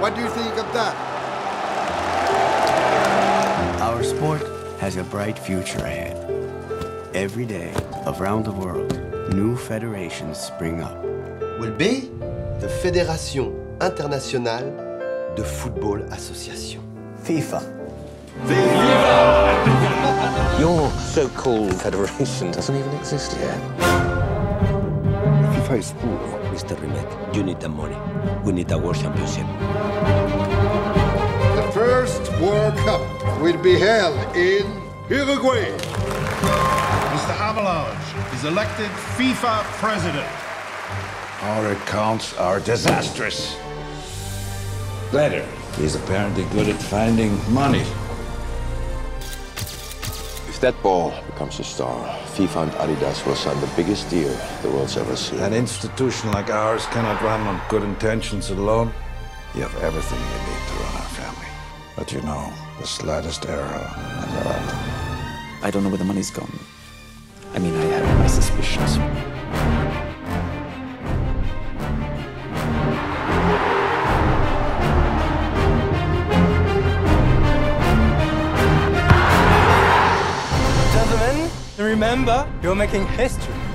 What do you think of that? Our sport has a bright future ahead. Every day, around the world, new federations spring up. Will be the Fédération Internationale de Football Association. FIFA. Your so-called federation doesn't even exist yet. FIFA is poor. Mr. Rimet, you need the money. We need a world championship. The first World Cup will be held in Uruguay. Mr. Havelange is elected FIFA president. Our accounts are disastrous. Letter is apparently good at finding money. If that ball becomes a star, FIFA and Adidas will sign the biggest deal the world's ever seen. An institution like ours cannot run on good intentions alone. You have everything you need to run our family. But you know, the slightest error and you're out. I don't know where the money's gone. I mean, I have my suspicions. Gentlemen, remember, you're making history.